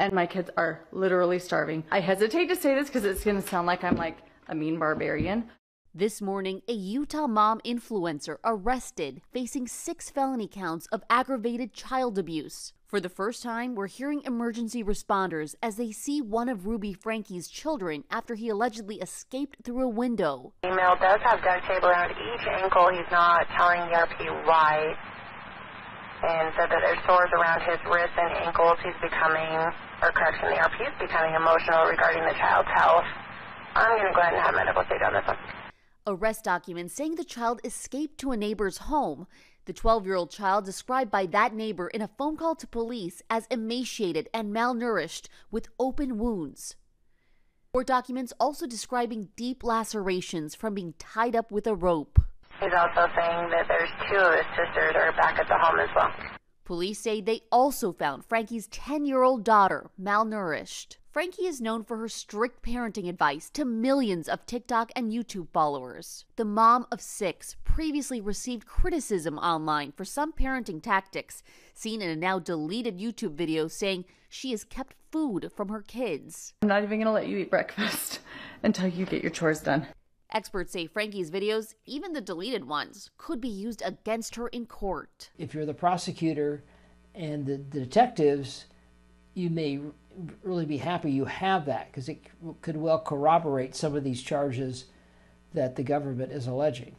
and my kids are literally starving. I hesitate to say this because it's going to sound like I'm like a mean barbarian. This morning, a Utah mom influencer arrested, facing six felony counts of aggravated child abuse. For the first time, we're hearing emergency responders as they see one of Ruby Franke's children after he allegedly escaped through a window. Female does have duct tape around each ankle. He's not telling ERP why. And said that there's sores around his wrists and ankles. He's becoming, or correction, the ERP is becoming emotional regarding the child's health. I'm going to go ahead and have medical state on this one. Arrest documents saying the child escaped to a neighbor's home. The 12 year old child described by that neighbor in a phone call to police as emaciated and malnourished with open wounds. Court documents also describing deep lacerations from being tied up with a rope. He's also saying that there's two of his sisters are back at the home as well. Police say they also found Franke's 10 year old daughter malnourished. Franke is known for her strict parenting advice to millions of TikTok and YouTube followers. The mom of six previously received criticism online for some parenting tactics, seen in a now deleted YouTube video saying she has kept food from her kids. I'm not even going to let you eat breakfast until you get your chores done. Experts say Franke's videos, even the deleted ones, could be used against her in court. If you're the prosecutor and the, the detectives, you may really be happy you have that because it could well corroborate some of these charges that the government is alleging.